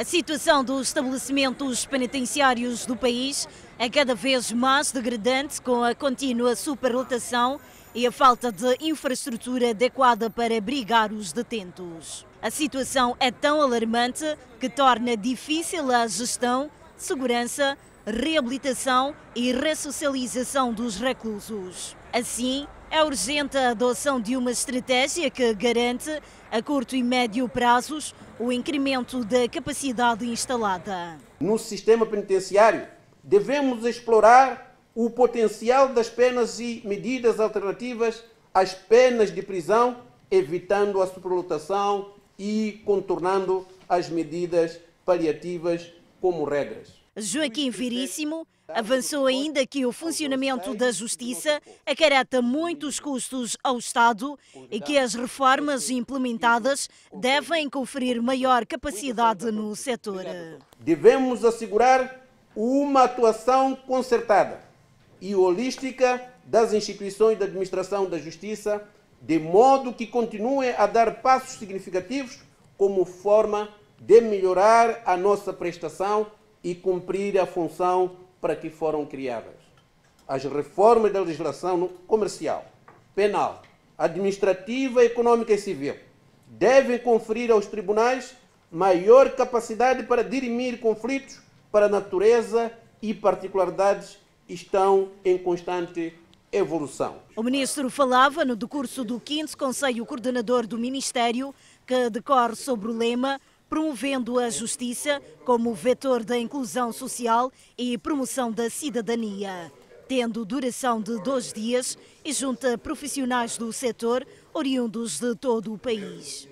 A situação dos estabelecimentos penitenciários do país é cada vez mais degradante com a contínua superlotação e a falta de infraestrutura adequada para abrigar os detentos. A situação é tão alarmante que torna difícil a gestão, segurança, reabilitação e ressocialização dos reclusos. Assim, é urgente a adoção de uma estratégia que garante, a curto e médio prazos, o incremento da capacidade instalada. No sistema penitenciário, devemos explorar o potencial das penas e medidas alternativas às penas de prisão, evitando a superlotação e contornando as medidas paliativas como regras. Joaquim Veríssimo avançou ainda que o funcionamento da justiça acarreta muitos custos ao Estado e que as reformas implementadas devem conferir maior capacidade no setor. Devemos assegurar uma atuação concertada e holística das instituições da administração da justiça, de modo que continuem a dar passos significativos como forma de melhorar a nossa prestação e cumprir a função para que foram criadas. As reformas da legislação comercial, penal, administrativa, econômica e civil devem conferir aos tribunais maior capacidade para dirimir conflitos para a natureza e particularidades estão em constante evolução. O ministro falava no decurso do 5 Conselho Coordenador do Ministério, que decorre sobre o lema promovendo a justiça como vetor da inclusão social e promoção da cidadania, tendo duração de dois dias e junta profissionais do setor oriundos de todo o país.